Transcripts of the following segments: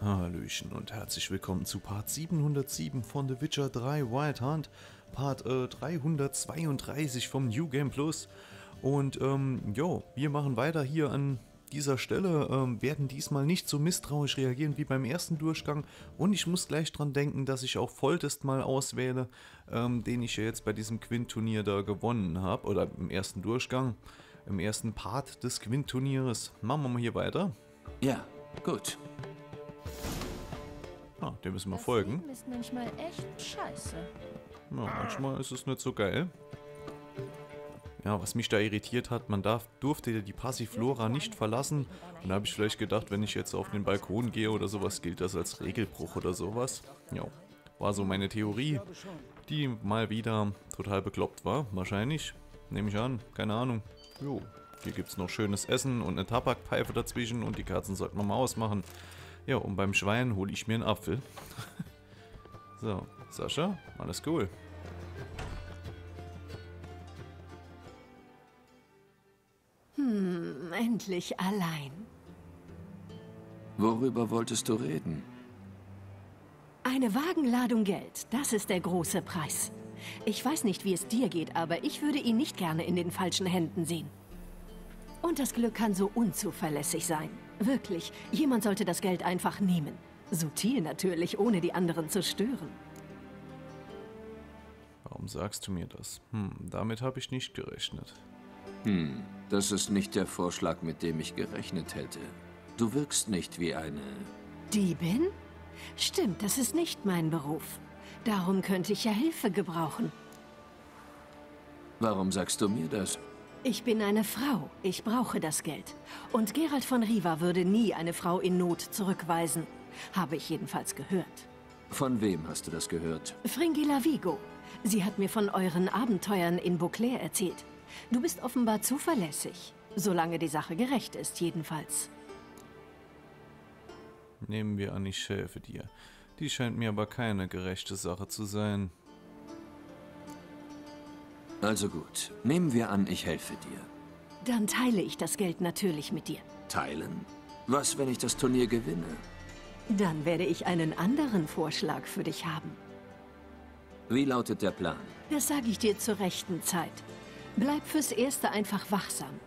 Hallöchen und herzlich willkommen zu Part 707 von The Witcher 3 Wild Hunt, Part äh, 332 vom New Game Plus. Und ähm, jo, wir machen weiter hier an dieser Stelle, ähm, werden diesmal nicht so misstrauisch reagieren wie beim ersten Durchgang. Und ich muss gleich dran denken, dass ich auch Volltest mal auswähle, ähm, den ich ja jetzt bei diesem Quint-Turnier da gewonnen habe, oder im ersten Durchgang, im ersten Part des Quint-Turnieres. Machen wir mal hier weiter. Ja, gut. Ah, dem müssen wir Das folgen. Leben ist manchmal echt scheiße. Ja, manchmal ist es nicht so geil. Ja, was mich da irritiert hat, man darf, durfte die Passiflora nicht verlassen. Und da habe ich vielleicht gedacht, wenn ich jetzt auf den Balkon gehe oder sowas, gilt das als Regelbruch oder sowas. Ja, war so meine Theorie, die mal wieder total bekloppt war, wahrscheinlich. Nehme ich an, keine Ahnung. Jo, hier gibt es noch schönes Essen und eine Tabakpfeife dazwischen und die Kerzen sollten wir mal ausmachen. Ja, und beim Schwein hole ich mir einen Apfel. so, Sascha, alles cool. Endlich allein. Worüber wolltest du reden? Eine Wagenladung Geld, das ist der große Preis. Ich weiß nicht, wie es dir geht, aber ich würde ihn nicht gerne in den falschen Händen sehen. Und das Glück kann so unzuverlässig sein. Wirklich, jemand sollte das Geld einfach nehmen. Subtil natürlich, ohne die anderen zu stören. Warum sagst du mir das? Hm, damit habe ich nicht gerechnet. Das ist nicht der Vorschlag, mit dem ich gerechnet hätte. Du wirkst nicht wie eine... Diebin? Stimmt, das ist nicht mein Beruf. Darum könnte ich ja Hilfe gebrauchen. Warum sagst du mir das? Ich bin eine Frau. Ich brauche das Geld. Und Gerald von Riva würde nie eine Frau in Not zurückweisen. Habe ich jedenfalls gehört. Von wem hast du das gehört? Fringilla Vigo. Sie hat mir von euren Abenteuern in Beauclair erzählt. Du bist offenbar zuverlässig. Solange die Sache gerecht ist, jedenfalls. Nehmen wir an, ich helfe dir. Die scheint mir aber keine gerechte Sache zu sein. Also gut, nehmen wir an, ich helfe dir. Dann teile ich das Geld natürlich mit dir. Teilen? Was, wenn ich das Turnier gewinne? Dann werde ich einen anderen Vorschlag für dich haben. Wie lautet der Plan? Das sage ich dir zur rechten Zeit. Bleib fürs Erste einfach wachsam.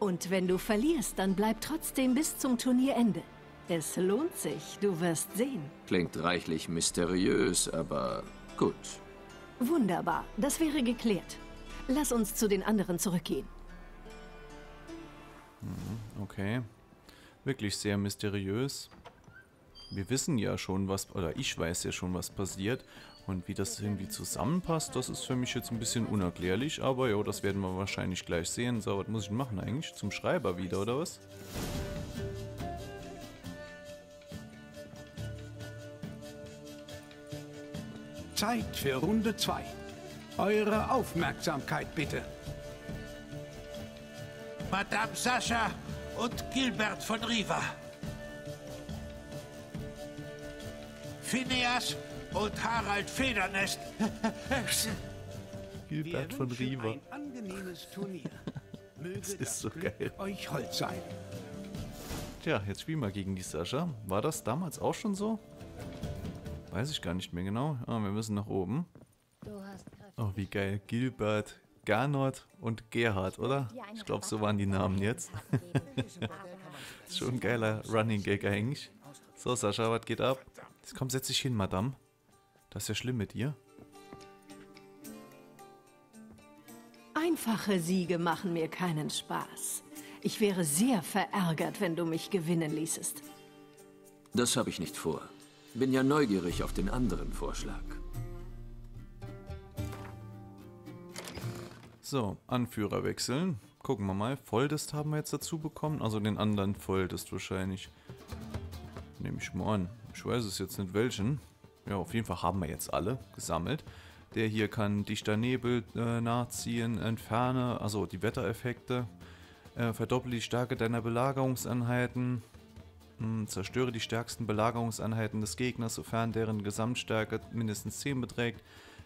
Und wenn du verlierst, dann bleib trotzdem bis zum Turnierende. Es lohnt sich, du wirst sehen. Klingt reichlich mysteriös, aber gut. Wunderbar, das wäre geklärt. Lass uns zu den anderen zurückgehen. Okay. Wirklich sehr mysteriös. Wir wissen ja schon, was, oder ich weiß ja schon, was passiert. Und wie das irgendwie zusammenpasst, das ist für mich jetzt ein bisschen unerklärlich. Aber ja, das werden wir wahrscheinlich gleich sehen. So, was muss ich machen eigentlich? Zum Schreiber wieder, oder was? Zeit für Runde 2. Eure Aufmerksamkeit bitte. Madame Sascha und Gilbert von Riva. Phineas und Harald Federnest. Gilbert von Riva. Ein angenehmes Turnier. Möge das, ist so Glück geil. euch hold sein. Tja, jetzt spielen wir gegen die Sascha. War das damals auch schon so? Weiß ich gar nicht mehr genau. Ah, wir müssen nach oben. Du hast Kräfte. Oh, wie geil. Gilbert, Gernot und Gerhard, oder? Ich glaube, so waren die Namen jetzt. ist schon ein geiler Running Gag eigentlich. So, Sascha, was geht ab? Jetzt komm, setz dich hin, Madame. Das ist ja schlimm mit dir. Einfache Siege machen mir keinen Spaß. Ich wäre sehr verärgert, wenn du mich gewinnen ließest. Das habe ich nicht vor. Bin ja neugierig auf den anderen Vorschlag. So, Anführer wechseln. Gucken wir mal. Volltest haben wir jetzt dazu bekommen. Also den anderen Volltest wahrscheinlich. Nehme ich mal an. Ich weiß es jetzt nicht welchen. Ja, auf jeden Fall haben wir jetzt alle gesammelt. Der hier kann dichter Nebel äh, nachziehen, entferne, also die Wettereffekte. Äh, verdopple die Stärke deiner Belagerungseinheiten. Hm, zerstöre die stärksten Belagerungseinheiten des Gegners, sofern deren Gesamtstärke mindestens 10 beträgt.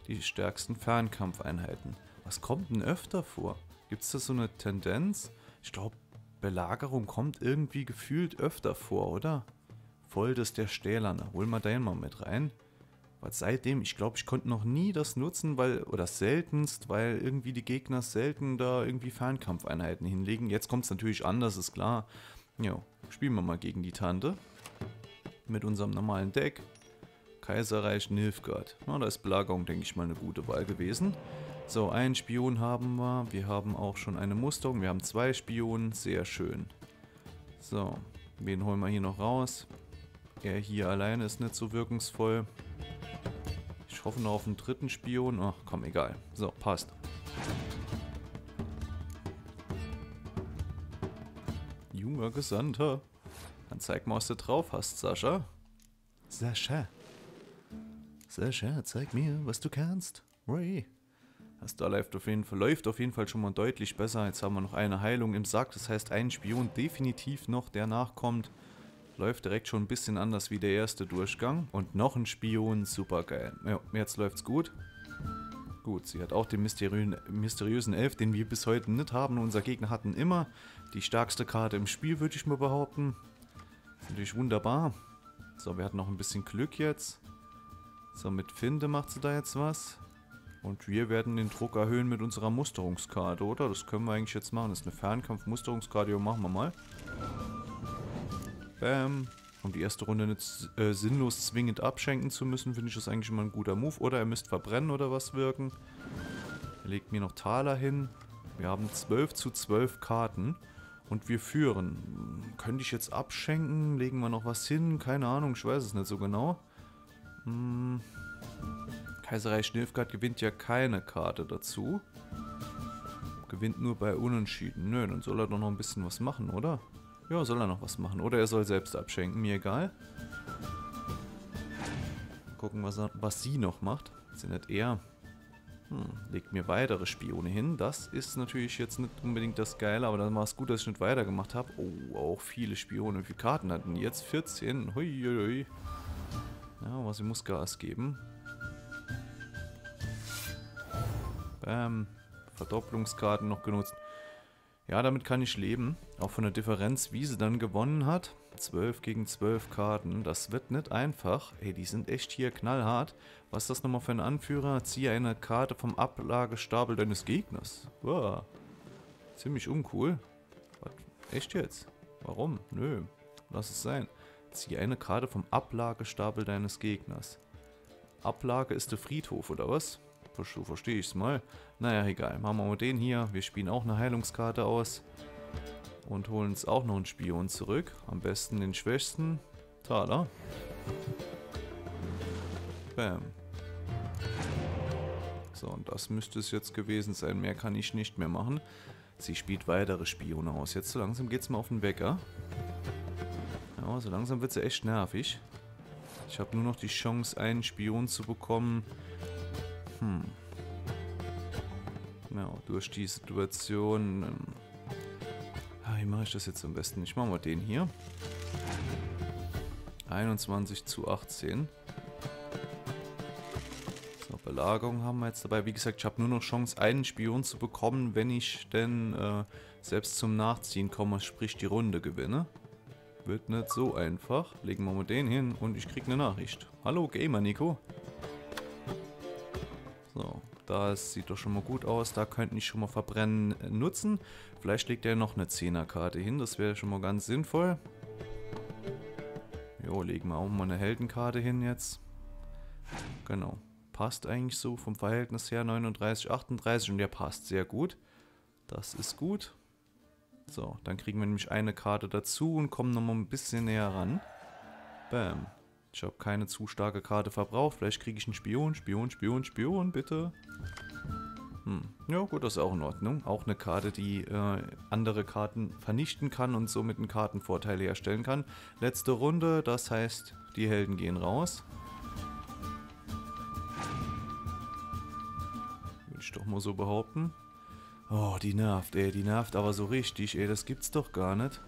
Die stärksten Fernkampfeinheiten. Was kommt denn öfter vor? Gibt es da so eine Tendenz? Ich glaube, Belagerung kommt irgendwie gefühlt öfter vor, oder? Voldes der Stählerne. Hol mal den mal mit rein. Weil seitdem, ich glaube, ich konnte noch nie das nutzen, weil, oder seltenst, weil irgendwie die Gegner selten da irgendwie Fernkampfeinheiten hinlegen. Jetzt kommt es natürlich anders, ist klar. Jo, spielen wir mal gegen die Tante. Mit unserem normalen Deck. Kaiserreich Nilfgaard. Na, da ist Belagerung, denke ich mal, eine gute Wahl gewesen. So, einen Spion haben wir. Wir haben auch schon eine Musterung. Wir haben zwei Spionen. Sehr schön. So, wen holen wir hier noch raus? Er hier alleine ist nicht so wirkungsvoll. Ich hoffe noch auf einen dritten Spion. Ach, komm, egal. So, passt. Junger Gesandter. Dann zeig mal, was du drauf hast, Sascha. Sascha. Sascha, zeig mir, was du kannst. Ray. Das da läuft auf, jeden Fall, läuft auf jeden Fall schon mal deutlich besser. Jetzt haben wir noch eine Heilung im Sack. Das heißt, ein Spion definitiv noch, der nachkommt. Läuft direkt schon ein bisschen anders wie der erste Durchgang. Und noch ein Spion, super geil. Ja, jetzt läuft's gut. Gut, sie hat auch den mysteriösen, Elf, den wir bis heute nicht haben. Unser Gegner hatten immer die stärkste Karte im Spiel, würde ich mal behaupten. Natürlich wunderbar. So, wir hatten noch ein bisschen Glück jetzt. So, mit Finde macht sie da jetzt was. Und wir werden den Druck erhöhen mit unserer Musterungskarte, oder? Das können wir eigentlich jetzt machen. Das ist eine Fernkampf-Musterungskarte. Machen wir mal. Bam. Um die erste Runde nicht äh, sinnlos zwingend abschenken zu müssen, finde ich das eigentlich immer ein guter Move. Oder er müsst verbrennen oder was wirken. Er legt mir noch Taler hin. Wir haben 12 zu 12 Karten. Und wir führen. Könnte ich jetzt abschenken? Legen wir noch was hin? Keine Ahnung, ich weiß es nicht so genau. Hm. Kaiserreich Nilfgaard gewinnt ja keine Karte dazu. Gewinnt nur bei Unentschieden. Nö, dann soll er doch noch ein bisschen was machen, oder? Ja, soll er noch was machen. Oder er soll selbst abschenken, mir egal. Gucken, was, er, was sie noch macht. Sind nicht er. Hm, legt mir weitere Spione hin. Das ist natürlich jetzt nicht unbedingt das Geile, aber dann war es gut, dass ich nicht weitergemacht habe. Oh, auch viele Spione. Wie viele Karten hatten jetzt? 14. Hui, hui, hui. Ja, aber sie muss Gas geben. Bam. Verdopplungskarten noch genutzt. Ja, damit kann ich leben. Auch von der Differenz, wie sie dann gewonnen hat. 12 gegen 12 Karten. Das wird nicht einfach. Ey, die sind echt hier knallhart. Was ist das nochmal für ein Anführer? Ziehe eine Karte vom Ablagestapel deines Gegners. Wow. Ziemlich uncool. Was? Echt jetzt? Warum? Nö. Lass es sein. Ziehe eine Karte vom Ablagestapel deines Gegners. Ablage ist der Friedhof, oder was? So verstehe ich es mal. Naja, egal. Machen wir mal den hier. Wir spielen auch eine Heilungskarte aus. Und holen uns auch noch einen Spion zurück. Am besten den schwächsten. Taler. Bam. So, und das müsste es jetzt gewesen sein. Mehr kann ich nicht mehr machen. Sie spielt weitere Spione aus. Jetzt so langsam geht es mal auf den Wecker. Ja, so langsam wird sie echt nervig. Ich habe nur noch die Chance, einen Spion zu bekommen. Hm. Ja, durch die Situation... Ähm, wie mache ich das jetzt am besten? Ich mache mal den hier. 21 zu 18. So, Belagerung haben wir jetzt dabei. Wie gesagt, ich habe nur noch Chance, einen Spion zu bekommen, wenn ich denn äh, selbst zum Nachziehen komme, sprich die Runde gewinne. Wird nicht so einfach. Legen wir mal den hin und ich kriege eine Nachricht. Hallo Gamer Nico. Das sieht doch schon mal gut aus. Da könnten ich schon mal Verbrennen äh, nutzen. Vielleicht legt er noch eine 10er-Karte hin. Das wäre schon mal ganz sinnvoll. Jo, legen wir auch mal eine Heldenkarte hin jetzt. Genau. Passt eigentlich so vom Verhältnis her. 39, 38 und der passt sehr gut. Das ist gut. So, dann kriegen wir nämlich eine Karte dazu und kommen nochmal ein bisschen näher ran. Bam. Ich habe keine zu starke Karte verbraucht. Vielleicht kriege ich einen Spion, Spion, Spion, Spion, bitte. Hm. Ja gut, das ist auch in Ordnung. Auch eine Karte, die äh, andere Karten vernichten kann und somit einen Kartenvorteil herstellen kann. Letzte Runde, das heißt, die Helden gehen raus. Würde ich doch mal so behaupten. Oh, die nervt, ey. Die nervt aber so richtig, ey. Das gibt's doch gar nicht.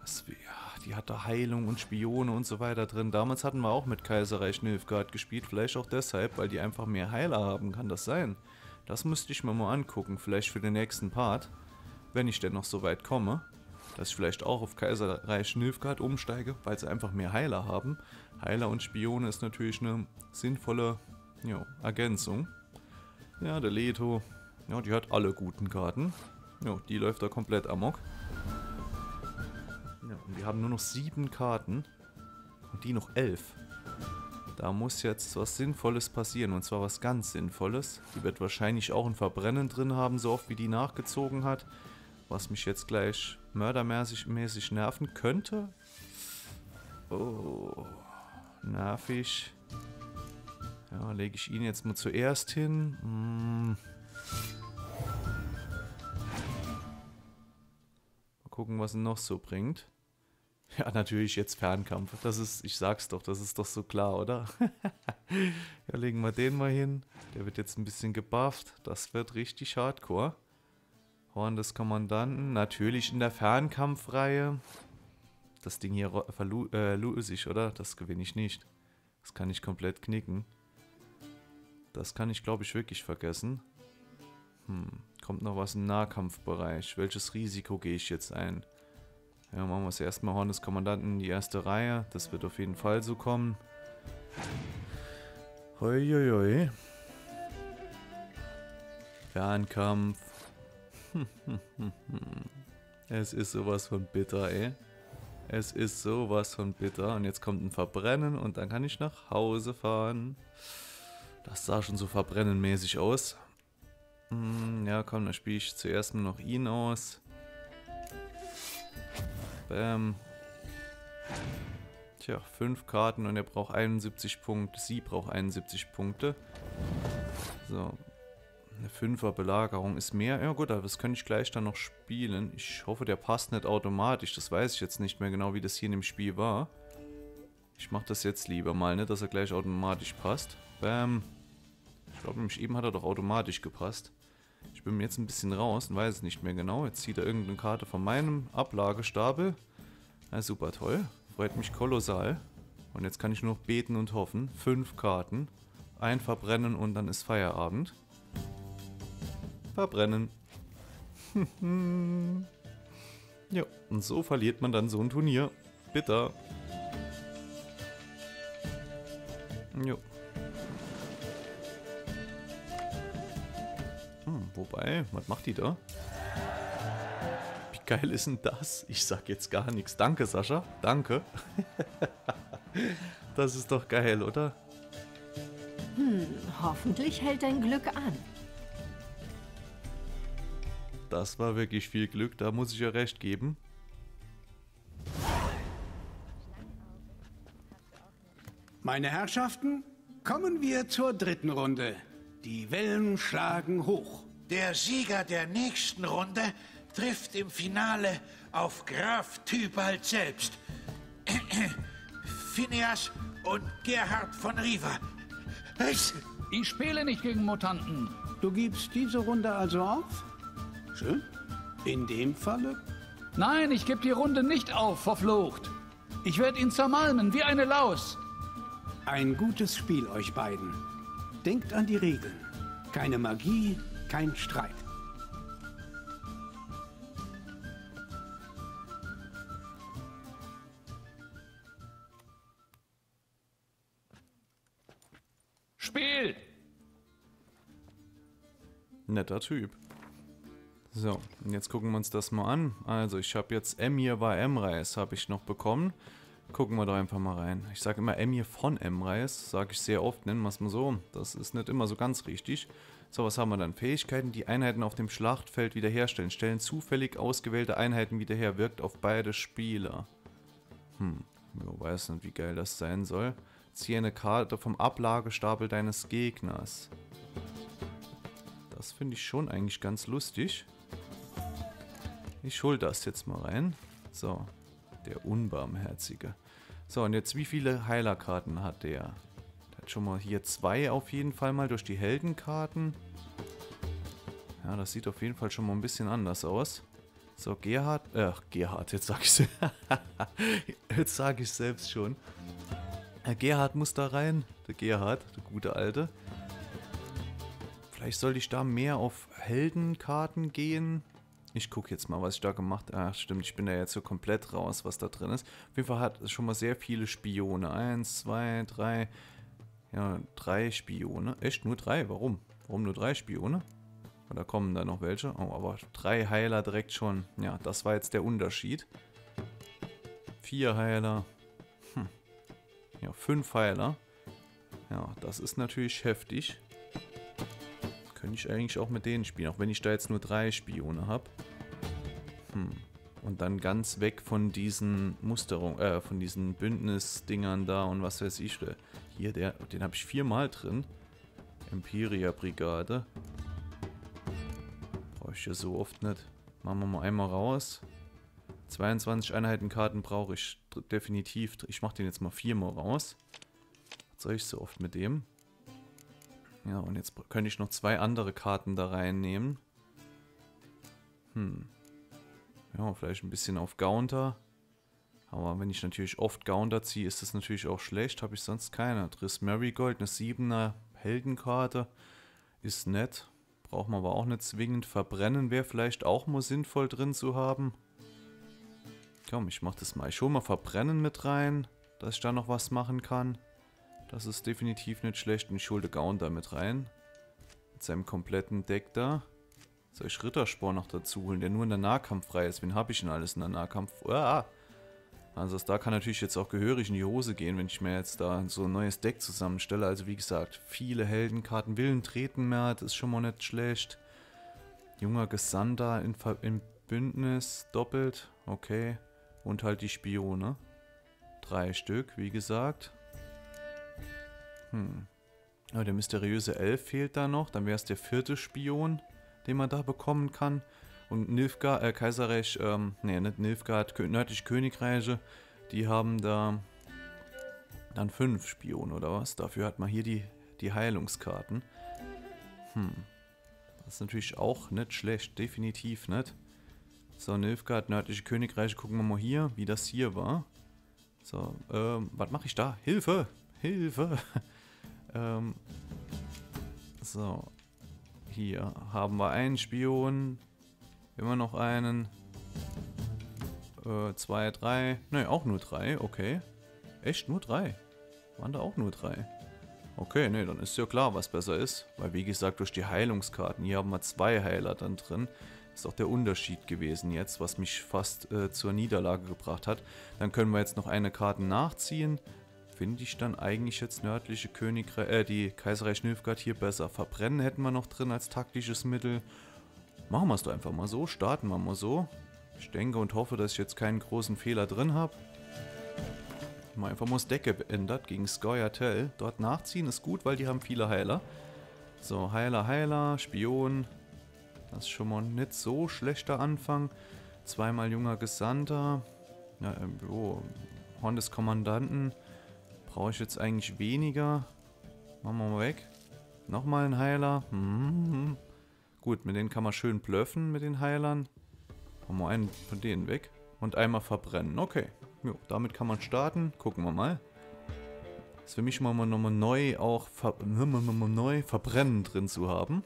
Was, ja, die hat da Heilung und Spione und so weiter drin. Damals hatten wir auch mit Kaiserreich Nilfgaard gespielt. Vielleicht auch deshalb, weil die einfach mehr Heiler haben. Kann das sein? Das müsste ich mir mal angucken. Vielleicht für den nächsten Part. Wenn ich denn noch so weit komme. dass ich vielleicht auch auf Kaiserreich Nilfgaard umsteige, weil sie einfach mehr Heiler haben. Heiler und Spione ist natürlich eine sinnvolle jo, Ergänzung. Ja, der Leto, ja, die hat alle guten Karten. Ja, die läuft da komplett amok. Und wir haben nur noch sieben Karten. Und die noch elf. Da muss jetzt was Sinnvolles passieren. Und zwar was ganz Sinnvolles. Die wird wahrscheinlich auch ein Verbrennen drin haben, so oft wie die nachgezogen hat. Was mich jetzt gleich mördermäßig mäßig nerven könnte. Oh, nervig. Ja, lege ich ihn jetzt mal zuerst hin. Hm. Mal gucken, was er noch so bringt. Ja, natürlich jetzt Fernkampf. Das ist, ich sag's doch, das ist doch so klar, oder? ja, legen wir den mal hin. Der wird jetzt ein bisschen gebufft. Das wird richtig hardcore. Horn des Kommandanten. Natürlich in der Fernkampfreihe. Das Ding hier äh, lose ich, oder? Das gewinne ich nicht. Das kann ich komplett knicken. Das kann ich, glaube ich, wirklich vergessen. Hm, kommt noch was im Nahkampfbereich. Welches Risiko gehe ich jetzt ein? Ja, machen wir es erstmal Horn des Kommandanten in die erste Reihe. Das wird auf jeden Fall so kommen. Hoi, Fernkampf. es ist sowas von bitter, ey. Es ist sowas von bitter. Und jetzt kommt ein Verbrennen und dann kann ich nach Hause fahren. Das sah schon so verbrennenmäßig aus. Hm, ja, komm, dann spiele ich zuerst mal noch ihn aus. Bam. Tja, fünf Karten und er braucht 71 Punkte. Sie braucht 71 Punkte. So. Eine Fünfer Belagerung ist mehr. Ja gut, aber das könnte ich gleich dann noch spielen. Ich hoffe, der passt nicht automatisch. Das weiß ich jetzt nicht mehr genau, wie das hier in dem Spiel war. Ich mache das jetzt lieber mal, ne, dass er gleich automatisch passt. Bam. Ich glaube nämlich eben hat er doch automatisch gepasst. Ich bin mir jetzt ein bisschen raus und weiß es nicht mehr genau. Jetzt zieht er irgendeine Karte von meinem Ablagestapel. Na, super toll. Freut mich kolossal. Und jetzt kann ich nur noch beten und hoffen. Fünf Karten. Ein verbrennen und dann ist Feierabend. Verbrennen. ja, und so verliert man dann so ein Turnier. Bitter. Jo. Wobei, was macht die da? Wie geil ist denn das? Ich sag jetzt gar nichts. Danke, Sascha. Danke. das ist doch geil, oder? Hm, hoffentlich hält dein Glück an. Das war wirklich viel Glück, da muss ich ja recht geben. Meine Herrschaften, kommen wir zur dritten Runde. Die Wellen schlagen hoch. Der Sieger der nächsten Runde trifft im Finale auf Graf Tybalt selbst. Phineas und Gerhard von Riva. Ich spiele nicht gegen Mutanten. Du gibst diese Runde also auf? Schön. In dem Falle? Nein, ich gebe die Runde nicht auf, verflucht. Ich werde ihn zermalmen wie eine Laus. Ein gutes Spiel euch beiden. Denkt an die Regeln. Keine Magie, kein Streit. Spiel! Netter Typ. So, und jetzt gucken wir uns das mal an. Also, ich habe jetzt Emir war M-Reis, habe ich noch bekommen. Gucken wir doch einfach mal rein. Ich sage immer Emir von M-Reis, sage ich sehr oft, nennen wir es mal so. Das ist nicht immer so ganz richtig. So, was haben wir dann? Fähigkeiten, die Einheiten auf dem Schlachtfeld wiederherstellen. Stellen zufällig ausgewählte Einheiten wieder her. Wirkt auf beide Spieler. Hm, ich weiß nicht, wie geil das sein soll. Ziehe eine Karte vom Ablagestapel deines Gegners. Das finde ich schon eigentlich ganz lustig. Ich hole das jetzt mal rein. So, der Unbarmherzige. So, und jetzt wie viele Heilerkarten hat der? Schon mal hier zwei auf jeden Fall mal durch die Heldenkarten. Ja, das sieht auf jeden Fall schon mal ein bisschen anders aus. So, Gerhard, äh, Gerhard, jetzt sag ich's. jetzt sag ich selbst schon. Herr Gerhard muss da rein. Der Gerhard, der gute Alte. Vielleicht sollte ich da mehr auf Heldenkarten gehen. Ich gucke jetzt mal, was ich da gemacht habe. Ach, stimmt, ich bin da jetzt so komplett raus, was da drin ist. Auf jeden Fall hat es schon mal sehr viele Spione. Eins, zwei, drei. Ja, drei Spione. Echt, nur drei? Warum? Warum nur drei Spione? Oder kommen da noch welche? Oh, aber drei Heiler direkt schon. Ja, das war jetzt der Unterschied. Vier Heiler. Hm. Ja, fünf Heiler. Ja, das ist natürlich heftig. Könnte ich eigentlich auch mit denen spielen, auch wenn ich da jetzt nur drei Spione habe. Hm. Und dann ganz weg von diesen Musterungen, äh, von diesen Bündnisdingern da und was weiß ich. Hier, der, den habe ich viermal drin. Imperia Brigade. Brauche ich ja so oft nicht. Machen wir mal einmal raus. 22 Einheitenkarten brauche ich definitiv. Ich mache den jetzt mal viermal raus. Was soll ich so oft mit dem? Ja, und jetzt könnte ich noch zwei andere Karten da reinnehmen. Hm. Ja, vielleicht ein bisschen auf Gaunter. Aber wenn ich natürlich oft Gaunter ziehe, ist das natürlich auch schlecht. Habe ich sonst keine. Driss Marigold, eine 7er Heldenkarte. Ist nett. Braucht man aber auch nicht zwingend. Verbrennen wäre vielleicht auch mal sinnvoll drin zu haben. Komm, ich mache das mal. Ich hole mal Verbrennen mit rein, dass ich da noch was machen kann. Das ist definitiv nicht schlecht. Und ich hole Gaunter mit rein. Mit seinem kompletten Deck da. Soll ich Ritterspor noch dazu holen, der nur in der Nahkampf ist? Wen habe ich denn alles in der Nahkampf? Ah! Also da kann natürlich jetzt auch gehörig in die Hose gehen, wenn ich mir jetzt da so ein neues Deck zusammenstelle. Also wie gesagt, viele Heldenkarten. Willen treten mehr, das ist schon mal nicht schlecht. Junger Gesandter in, im Bündnis, doppelt, okay. Und halt die Spione. Drei Stück, wie gesagt. Hm. Aber der mysteriöse Elf fehlt da noch. Dann wäre es der vierte Spion den man da bekommen kann. Und Nilfgaard, äh, Kaiserreich, ähm, nee, nicht Nilfgaard, nördliche Königreiche, die haben da dann fünf Spione oder was? Dafür hat man hier die, die Heilungskarten. Hm. Das ist natürlich auch nicht schlecht, definitiv nicht. So, Nilfgaard, nördliche Königreiche, gucken wir mal hier, wie das hier war. So, ähm, was mache ich da? Hilfe! Hilfe! ähm, so, hier haben wir einen Spion. Immer noch einen. Äh, zwei, drei. Ne, auch nur drei. Okay. Echt, nur drei? Waren da auch nur drei? Okay, ne, dann ist ja klar, was besser ist. Weil wie gesagt, durch die Heilungskarten, hier haben wir zwei Heiler dann drin. Ist auch der Unterschied gewesen jetzt, was mich fast äh, zur Niederlage gebracht hat. Dann können wir jetzt noch eine Karte nachziehen finde ich dann eigentlich jetzt nördliche Königreich, äh, die Kaiserreich Nilfgaard hier besser. Verbrennen hätten wir noch drin als taktisches Mittel. Machen wir es doch einfach mal so, starten wir mal so. Ich denke und hoffe, dass ich jetzt keinen großen Fehler drin habe. Mal einfach mal das Deck geändert gegen Skoyatel. Dort nachziehen ist gut, weil die haben viele Heiler. So, Heiler, Heiler, Spion. Das ist schon mal nicht so schlechter Anfang. Zweimal junger Gesandter. Ja, oh, Horn des Kommandanten. Brauche ich jetzt eigentlich weniger. Machen wir mal weg. Nochmal ein Heiler. Mhm. Gut, mit denen kann man schön blöffen, mit den Heilern. Machen wir einen von denen weg. Und einmal verbrennen. Okay. Jo, damit kann man starten. Gucken wir mal. Ist für mich mal nochmal neu auch ver neu verbrennen drin zu haben.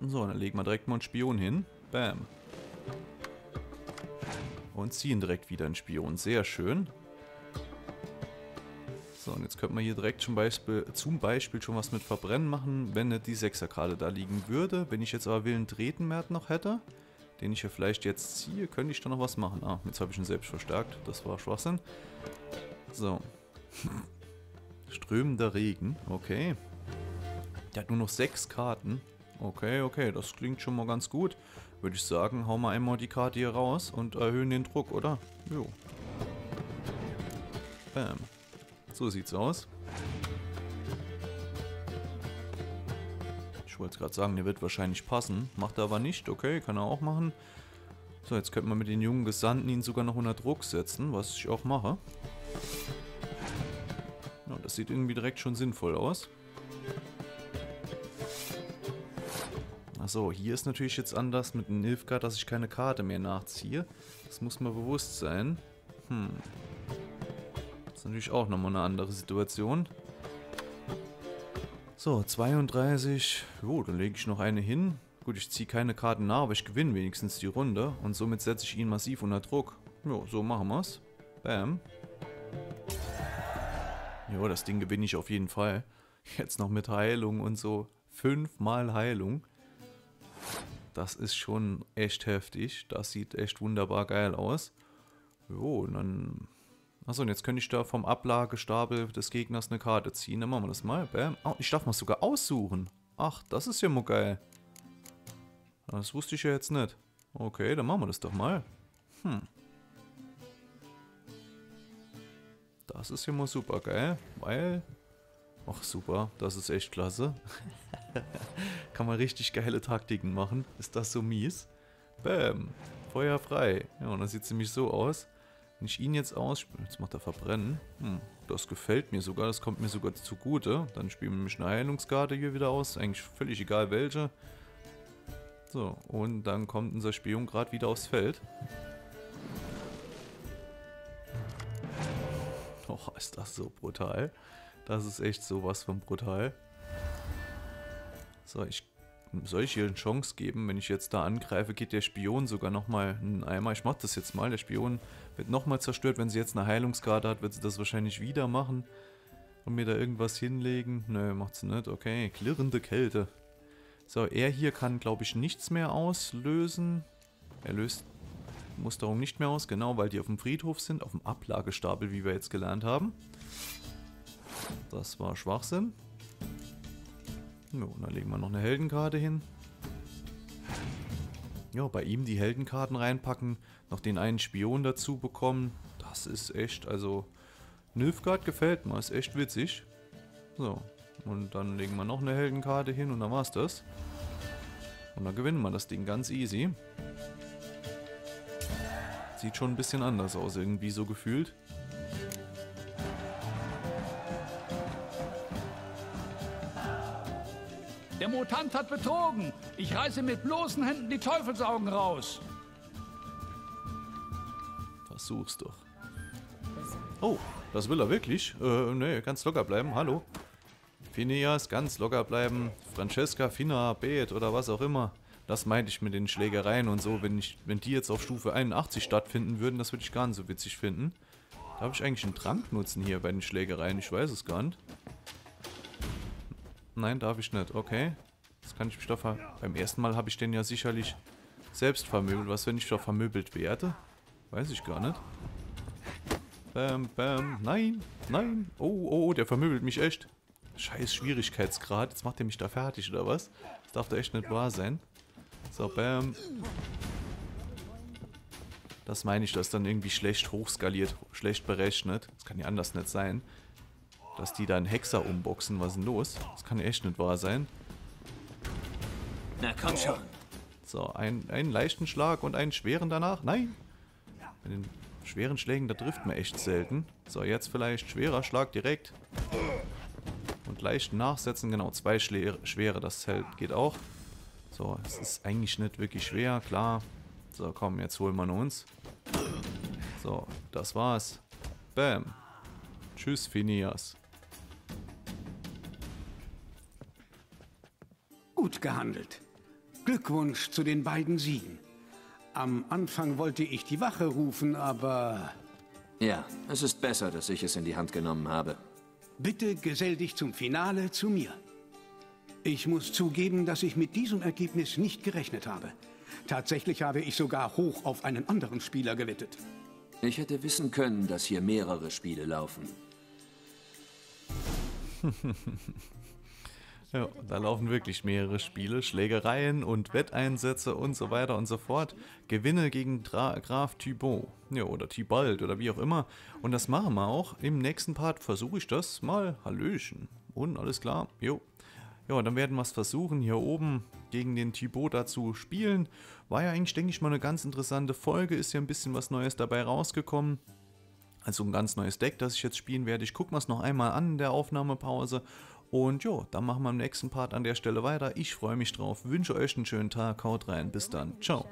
So, dann legen wir direkt mal einen Spion hin. Bam. Und ziehen direkt wieder einen Spion. Sehr schön. So, und jetzt könnte man hier direkt zum Beispiel, zum Beispiel schon was mit Verbrennen machen, wenn nicht die 6er Karte da liegen würde. Wenn ich jetzt aber Willen Tretenmert noch hätte, den ich ja vielleicht jetzt ziehe, könnte ich da noch was machen. Ah, jetzt habe ich ihn selbst verstärkt. Das war Schwachsinn. So. Strömender Regen. Okay. Der hat nur noch 6 Karten. Okay, okay, das klingt schon mal ganz gut. Würde ich sagen, hauen wir einmal die Karte hier raus und erhöhen den Druck, oder? Jo. Bam. So sieht's aus. Ich wollte gerade sagen, der wird wahrscheinlich passen. Macht er aber nicht. Okay, kann er auch machen. So, jetzt könnte man mit den jungen Gesandten ihn sogar noch unter Druck setzen, was ich auch mache. Ja, das sieht irgendwie direkt schon sinnvoll aus. Achso, hier ist natürlich jetzt anders mit Nilfgaard, dass ich keine Karte mehr nachziehe. Das muss mir bewusst sein. Hm ist natürlich auch nochmal eine andere Situation. So, 32. Jo, dann lege ich noch eine hin. Gut, ich ziehe keine Karten nach, aber ich gewinne wenigstens die Runde. Und somit setze ich ihn massiv unter Druck. Jo, so machen wir's. Bam. Jo, das Ding gewinne ich auf jeden Fall. Jetzt noch mit Heilung und so. Fünfmal Heilung. Das ist schon echt heftig. Das sieht echt wunderbar geil aus. Jo, und dann... Achso, und jetzt könnte ich da vom Ablagestapel des Gegners eine Karte ziehen. Dann machen wir das mal. Bam. Oh, ich darf mal sogar aussuchen. Ach, das ist ja mal geil. Das wusste ich ja jetzt nicht. Okay, dann machen wir das doch mal. Hm. Das ist ja mal super geil, weil... Ach super, das ist echt klasse. Kann man richtig geile Taktiken machen. Ist das so mies? Bam. Feuer frei. Ja, und dann sieht es nämlich so aus. Wenn ich ihn jetzt ausspiele... Jetzt macht er verbrennen. Hm, das gefällt mir sogar. Das kommt mir sogar zugute. Dann spielen wir nämlich eine Heilungskarte hier wieder aus. Eigentlich völlig egal welche. So, und dann kommt unser Spion gerade wieder aufs Feld. Och, ist das so brutal. Das ist echt sowas von brutal. So, ich soll ich hier eine Chance geben? Wenn ich jetzt da angreife, geht der Spion sogar nochmal einen Eimer. Ich mach das jetzt mal. Der Spion wird nochmal zerstört. Wenn sie jetzt eine Heilungskarte hat, wird sie das wahrscheinlich wieder machen. Und mir da irgendwas hinlegen. Nö, macht sie nicht. Okay, klirrende Kälte. So, er hier kann, glaube ich, nichts mehr auslösen. Er löst Musterung nicht mehr aus, genau, weil die auf dem Friedhof sind, auf dem Ablagestapel, wie wir jetzt gelernt haben. Das war Schwachsinn. Jo, dann legen wir noch eine Heldenkarte hin. Ja, bei ihm die Heldenkarten reinpacken, noch den einen Spion dazu bekommen. Das ist echt, also Nilfgaard gefällt mir, ist echt witzig. So, und dann legen wir noch eine Heldenkarte hin und dann war's das. Und dann gewinnen wir das Ding ganz easy. Sieht schon ein bisschen anders aus, irgendwie so gefühlt. Der Mutant hat betrogen. Ich reiße mit bloßen Händen die Teufelsaugen raus. Versuch's doch. Oh, das will er wirklich? Äh, nee, ganz locker bleiben. Hallo. Phineas, ganz locker bleiben. Francesca, Fina, Bet oder was auch immer. Das meinte ich mit den Schlägereien und so. Wenn, ich, wenn die jetzt auf Stufe 81 stattfinden würden, das würde ich gar nicht so witzig finden. Darf ich eigentlich einen Trank nutzen hier bei den Schlägereien? Ich weiß es gar nicht. Nein, darf ich nicht. Okay. Das kann ich mich doch ver... Beim ersten Mal habe ich den ja sicherlich selbst vermöbelt. Was, wenn ich doch vermöbelt werde? Weiß ich gar nicht. Bam, bam. Nein, nein. Oh, oh, oh, der vermöbelt mich echt. Scheiß Schwierigkeitsgrad. Jetzt macht er mich da fertig, oder was? Das darf doch echt nicht wahr sein. So, bam. Das meine ich, das ist dann irgendwie schlecht hochskaliert, schlecht berechnet. Das kann ja anders nicht sein. Dass die da einen Hexer umboxen, was ist denn los? Das kann ja echt nicht wahr sein. Na komm schon. So, ein, einen leichten Schlag und einen schweren danach. Nein! Bei den schweren Schlägen, da trifft man echt selten. So, jetzt vielleicht schwerer Schlag direkt. Und leicht nachsetzen, genau, zwei Schle schwere, das hält, geht auch. So, es ist eigentlich nicht wirklich schwer, klar. So, komm, jetzt holen wir uns. So, das war's. Bam. Tschüss, Phineas. Gut gehandelt. Glückwunsch zu den beiden Siegen. Am Anfang wollte ich die Wache rufen, aber Ja, es ist besser, dass ich es in die Hand genommen habe. bitte gesell dich zum Finale zu mir. Ich muss zugeben, dass ich mit diesem Ergebnis nicht gerechnet habe. Tatsächlich habe ich sogar hoch auf einen anderen Spieler gewettet. Ich hätte wissen können, dass hier mehrere Spiele laufen. Ja, da laufen wirklich mehrere Spiele, Schlägereien und Wetteinsätze und so weiter und so fort. Gewinne gegen Tra Graf Thibaut. Ja, oder Thibald oder wie auch immer. Und das machen wir auch. Im nächsten Part versuche ich das mal. Hallöchen. Und alles klar. Jo. Ja, dann werden wir es versuchen, hier oben gegen den Thibaut da zu spielen. War ja eigentlich, denke ich mal, eine ganz interessante Folge. Ist ja ein bisschen was Neues dabei rausgekommen. Also ein ganz neues Deck, das ich jetzt spielen werde. Ich gucke mir es noch einmal an in der Aufnahmepause. Und jo, dann machen wir im nächsten Part an der Stelle weiter. Ich freue mich drauf, wünsche euch einen schönen Tag, haut rein, bis dann, ciao.